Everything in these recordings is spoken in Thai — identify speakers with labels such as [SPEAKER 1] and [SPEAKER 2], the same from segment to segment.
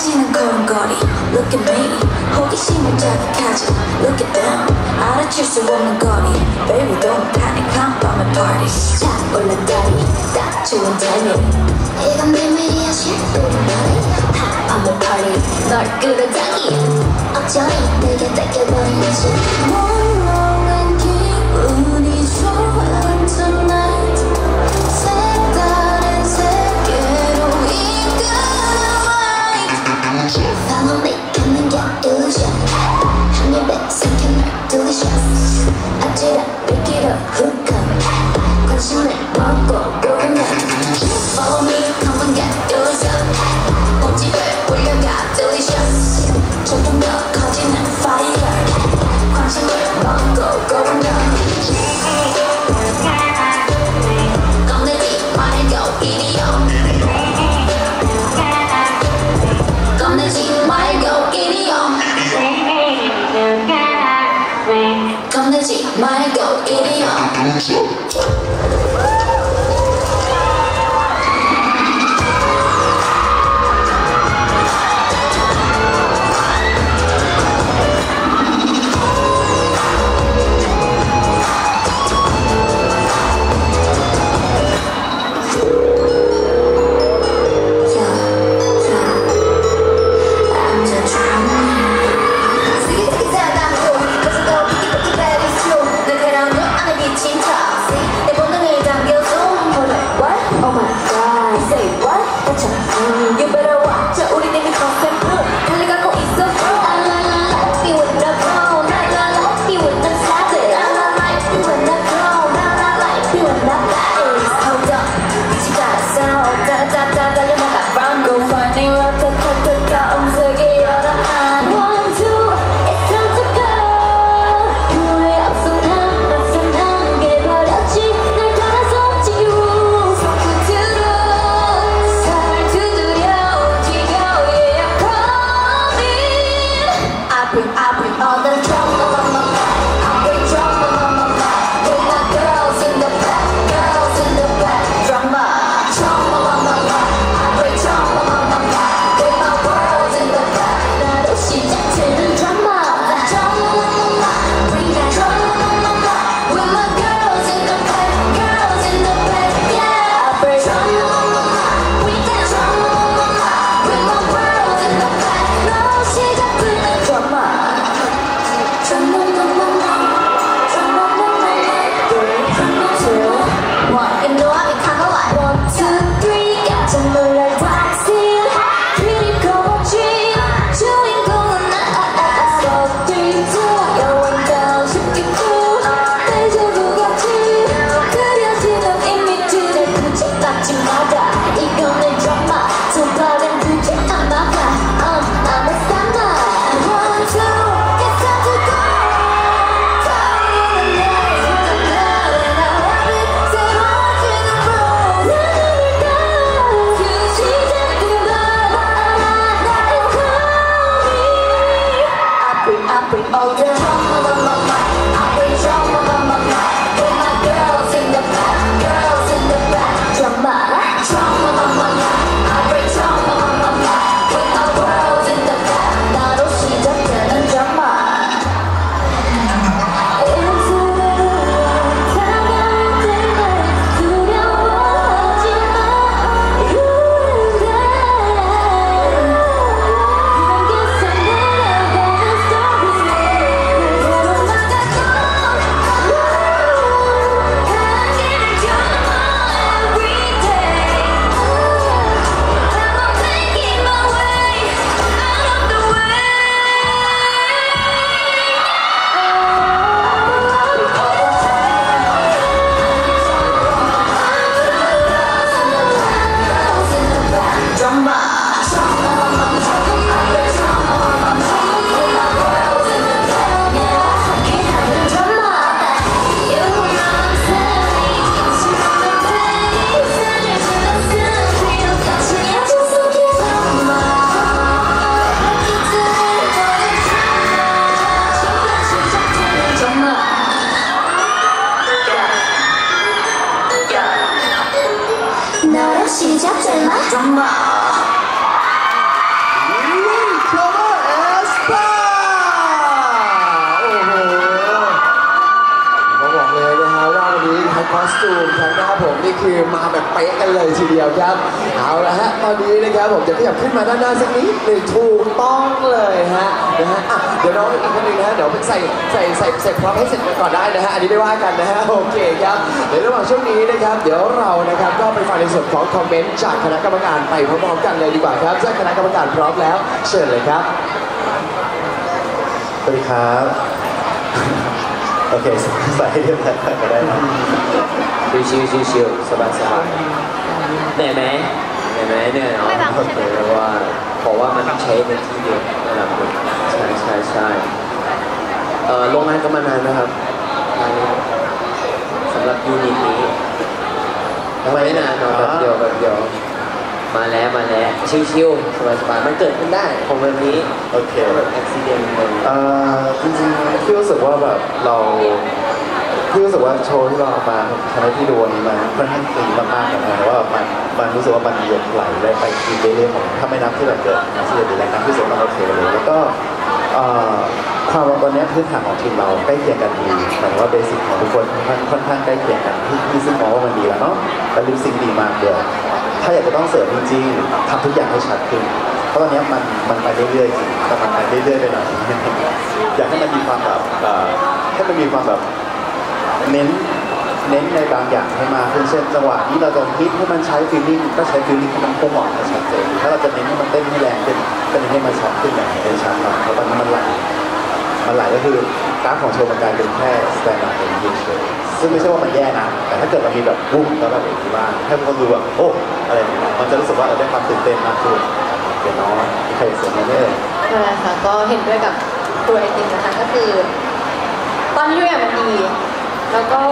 [SPEAKER 1] Gina going gaudy, look at me. Hold your shame with catch it. Look at them. Out of church, the woman gaudy. Baby, don't panic,
[SPEAKER 2] come
[SPEAKER 1] from the
[SPEAKER 2] party. Chat or the
[SPEAKER 1] daddy, that to a daddy. If I'm in my ass, you're good at the party, not good at daddy. I'll tell you, they get that good money, yes,
[SPEAKER 2] you.
[SPEAKER 1] What's?
[SPEAKER 3] ผมนี่คือมาแบบเป๊ะกันเลยทีเดียวครับ เอาละฮะตอนนี้นะครับผมจะขยับขึ้นมาด้านหน้าสักนิดหนึ่งถูกต้องเลยฮะนะฮะอะเดี๋ยวน้องอีกคนหนึงนะฮะเดี๋ยวใส่ใส่ใส่ใส่พร้อมให้เสร็จก่อนได้นะฮะอันนี้ไม่ว่ากันนะฮะโอเคครับเดี๋ยวระหว่างช่วงนี้นะครับ เดี๋ยวเรานะครับก็ไปฟังในส่วนของคอมเมนต์จากคณะกรรมการไปพร้อมๆกันเลยดีกว่าครับถ้าคณะกรรมการพร้อมแล้ว เชิญเลยครับ
[SPEAKER 4] สวัสดีครับ โอเคใส่เรียบร้อยก็ได้นะ
[SPEAKER 5] ชิวชิวชิวสบายสบายเหนื่อยไหมเหนื่อยไหมเหนื่อยเนาะ
[SPEAKER 2] ไม่บางคน
[SPEAKER 5] เพราะว่าเพราะว่ามันใช้เป็นที่เดียวระดับใช่ใช่ใช่เอ่อโรงงานก็มานานนะครับสำหรับยูนิตนี้ทำไมไม่นานเนาะแบบเดียว มาแล้วมาแล้วชิวๆสบายสบายมันเกิดขึ้นได้ของแบบนี้
[SPEAKER 4] โอเค
[SPEAKER 5] แบบอุบิเหตุเลย
[SPEAKER 4] เอ่อจริงๆพี่รู้สึกว่าแบบเราพี่รู้สึกว่าโชว์ที่เราเอามาทำให้พี่ดูวันนี้มันค่อนข้างตีมากๆนะแต่ว่ามันมันรู้สึกว่ามันหยดไหลได้ไปทีเรื่อยๆของถ้าไม่นับที่แบบเกิดนะที่จะดีแรงนะพี่รู้สึกว่ามันโอเคเลยแล้วก็เอ่อความตอนนี้พื้นฐานของทีมเราใกล้เคียงกันดีหมายถึงว่าเบสิกของทุกคนค่อนค่อนข้างใกล้เคียงกันพี่พี่ซึ่งมองว่ามันดีแล้วเนาะและลิปซิงค์ดีมากเลย ถ้าอยากจะต้องเสริมจริงๆทำทุกอย่างให้ชัดขึ้น เพราะตอนนี้มันมันไปเรื่อยๆจริงแต่มันไปเรื่อยๆไปหน่อยอยากให้มันมีความแบบให้มันมีความแบบเน้นเน้นในบางอย่างให้มากขึ้นเช่นจังหวะนี้เราจะฮิตให้มันใช้ feeling ก็ใช้ feeling ที่มันพุ่งออกมาชัดเจนถ้าเราจะเน้นให้มันเต้นให้แรงขึ้นก็เน้นให้มันช็อตขึ้นอย่างเห็นชัดหน่อยเพราะตอนนี้มันไหลมันไหลก็คือ กราฟของโชว์มันกลายเป็นแค่ standard เป็นยืนเฉยซึ่งไม่ใช่ว่ามันแย่นะ แต่ถ้าเกิดมันมีแบบบุ้มแล้วแบบอย่างที่ว่าให้พวกคนดูแบบโอ้อะไรอย่างเงี้ยมันจะรู้สึกว่าเออได้ความตื่นเต้นมากขึ้นเดี๋ยวน้องมีใครเสริมมาไหมเอ่ย
[SPEAKER 6] ใช่ค่ะก็เห็นด้วยกับตัวไอติมนะคะก็คือ ตอนที่อย่างมันดี แล้วก็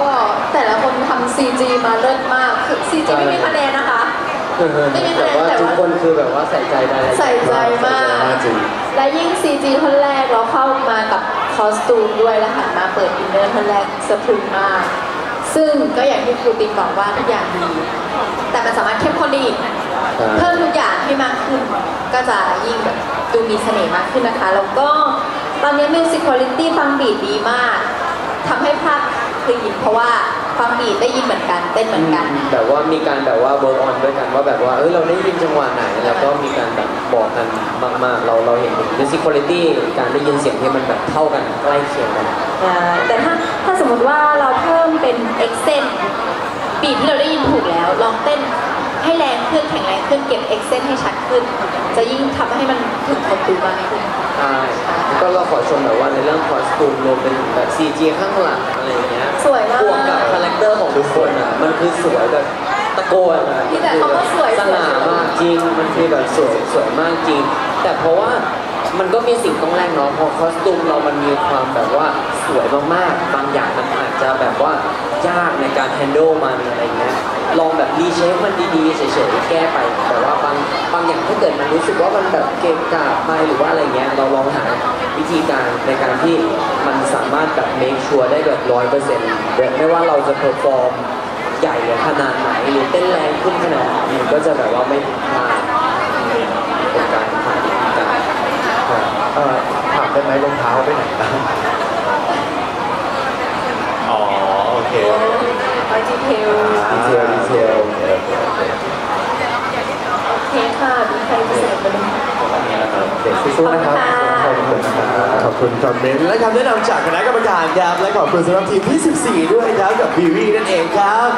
[SPEAKER 6] แต่ละคนทำ CG มาเลิศมากคือ CG ไม่มีคะแนนนะคะ ไม่มีคะ
[SPEAKER 5] แต่
[SPEAKER 6] แนน
[SPEAKER 5] ว่า
[SPEAKER 6] แต่
[SPEAKER 5] ทุก
[SPEAKER 6] ว่า
[SPEAKER 5] คนคือแบบว่าใส่ใจรายละเอียด
[SPEAKER 6] ใส่ใจมาก
[SPEAKER 4] จริง
[SPEAKER 6] และยิ่ง CG ท่อนแรกเราเข้ามากับ costume ด้วยแล้วหันมาเปิด inner ท่อนแรกสะพรึงมาก ซึ่งก็อย่างที่ครูติ๊กบอกว่าทุกอย่างดี แต่มันสามารถเข้มข้นได้อีกเพิ่มทุกอย่างให้มากขึ้น ก็จะยิ่งแบบดูมีเสน่ห์มากขึ้นนะคะ แล้วก็ตอนนี้ musicality ฟัง beat ดีมากทำให้ภาพ clean เพราะว่า ฟัง beat ได้ยินเหมือนกันเต้นเหมือนกัน
[SPEAKER 5] แบบว่ามีการแบบว่า work on ด้วยกันว่าแบบว่าเออเราได้ยินจังหวะไหน แล้วก็มีการแบบบอกกันมากๆ เราเราเห็น musicality การได้ยินเสียงที่มันแบบเท่ากันใกล้เคียงกัน
[SPEAKER 6] อ่าแต่ถ้าถ้าสมมติว่าเราเพิ่มเป็น accent beat ที่เราได้ยินถูกแล้วลองเต้น ให้แรงขึ้นแข็งแรงขึ้นเก็บ accent ให้ชัดขึ้น จะยิ่งทำให้มันถึงคนดูมากขึ้น
[SPEAKER 5] ใช่ก็เราขอชมแบบว่าในเรื่อง costume รวมเป็นแบบ CG ข้างหลังอะไรอย่างเงี้ย
[SPEAKER 6] สวยมาก
[SPEAKER 5] บวกกับ character ของทุกคนอะมันคือสวยแบบตะโกนอะ
[SPEAKER 6] พี่แต่เขาก็สวย
[SPEAKER 5] สง่ามากจริง มันคือแบบสวยสวยมากจริง แต่เพราะว่ามันก็มีสิ่งต้องแรกเนาะพอคอสตูมเรามันมีความแบบว่า สวยมากๆ บางอย่างมันอาจจะแบบว่ายากในการ handle มันอะไรเงี้ย ลองแบบรีเชฟมันดีๆเฉยๆแก้ไป แต่ว่าบางบางอย่างถ้าเกิดมันรู้สึกว่ามันแบบเกะกะไปหรือว่าอะไรเงี้ย เราลองหาวิธีการในการที่มันสามารถแบบ make sure ได้แบบร้อยเปอร์เซ็นต์ไม่ว่าเราจะ perform ใหญ่ขนาดไหนหรือเต้นแรงขึ้นขนาดไหนมันก็จะแบบว่าไม่ผิดพลาดเป็นการผ่านการ
[SPEAKER 4] ถามได้ไหมรองเท้าไปไหนนะอ๋อ โอเค
[SPEAKER 6] ไป
[SPEAKER 4] detail detail detail โอเคโอเคโอเค
[SPEAKER 6] โอเคค่ะมีใครจะเสริมไหม
[SPEAKER 4] เด็กสู้ๆนะครับขอบคุณนะครับ
[SPEAKER 3] ขอบคุณคอมเมนต์และคำแนะนำจากคณะกรรมการครับและขอบคุณสำหรับทีมที่ 14 ด้วยครับกับบีวีนั่นเองครับ